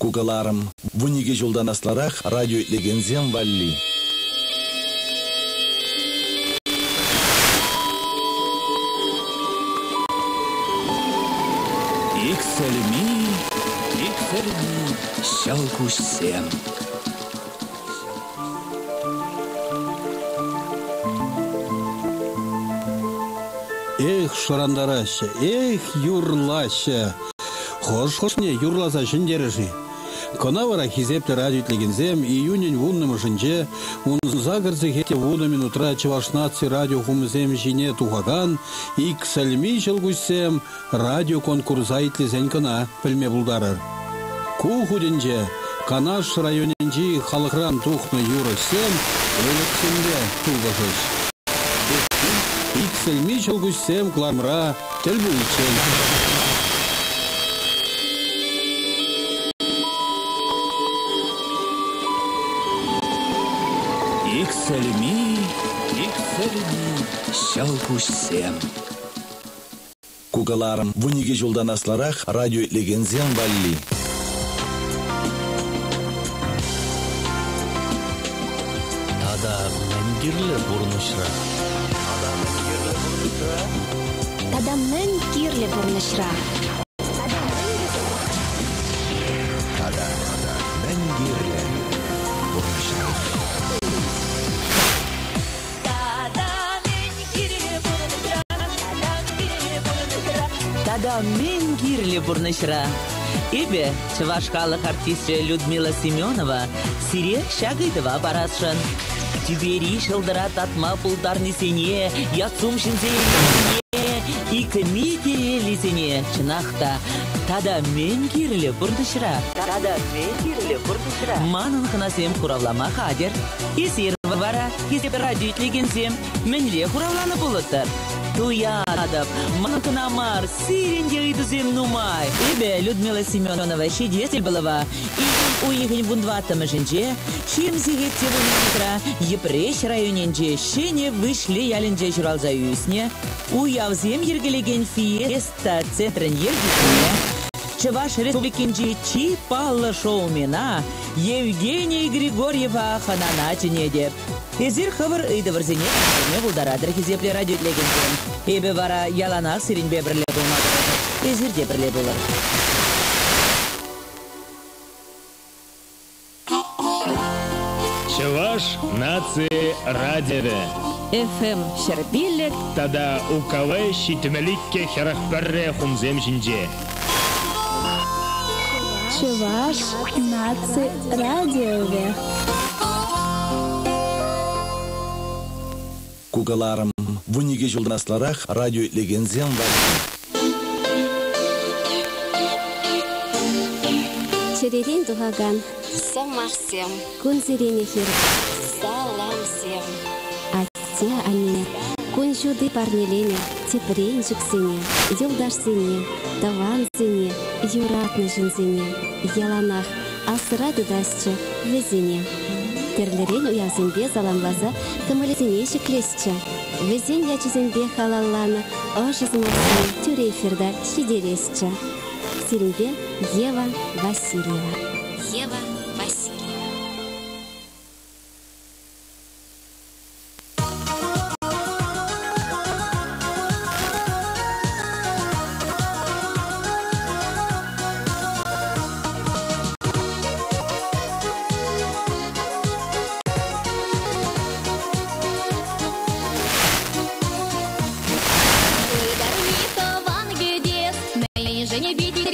Кугаларым, вуниге жолданасларах радио легензем валли. Иксельми, иксельми, щелкусем. Эх, шарандараща, эх, юрлаща. Хош, хош не, юрласа шындерыши. Кона вара хизепте радиотлегензем июнень вунным жынже, унза хете вуны минутра чывашнаци радио хумзем жине тухаган, ик сәлми жылгусем радио конкурсайтлезен кына пілме булдарыр. Ку худенже, Канаш районенжи халықран тухны юрысем, өліксінде туғышыш. Иксельми жылгусем кламра тіл буйчен. Иксельми, иксельми, щелкусем. Кугаларым, вуниге жолданасларах радио легензем валли. Тада мәнгірлі бұрнышра. Тадаммен кирле бурнышра. Мәнгірлі Тада мен кирлі бұрнышыра. Эбе, чывашқалық артистче Людмила Семенова сирек шагыдыва барасшын. Тибери шылдыра татма пулдарнисене, яцум шинзене, икми терелисене чынақта. Тада мен кирлі бұрнышыра. Тада мен кирлі бұрнышыра. Манын қынасем құравлама қадер. Есер бара, есеп радио тлегенсем, менле құравланы болыттыр. Туя адап, манкына мар, сиренде ыйдызем нумай. Эбе Людмила Семенова шидетель былова. И уехать бундватам жинже, чем зигетте вунитра, епреш районенже, шене вышли ялинже журалза юсне. Уявзем ергелеген фиеста центрен ергитне. Чеваш чи паллы шоумена Евгения Григорьева ханана чинеде. Эзир хабар ыйды варзине не булдарадыр хизепле радио легензен. Эбе вара ялана сирин бебрле булмады. Эзир де бірле булыр. Чеваш нации радиове. ФМ Щербилек Тада УКВ шитмеликке херахбарре хумзем жинже. Чуваш наци радиове. Кугаларым, вуниге жолданасларах радио легензем валли. Черерен тухаган. Самарсем, Кун зирене хир. саламсем, Атя анне. Кун жуды парнелене. Тепрен жүксене. Юлдаш сене. Таван сене. Юратны жінзене. Яланах. Асырады дасчы. Везене. Терлерен уязымбе заламлаза кымылезене шеклесчі. Везен ячызымбе халалланы. Ожызмасы тюрейферда шидересчі. Сиренбе Ева Васильева. Ева не видеть.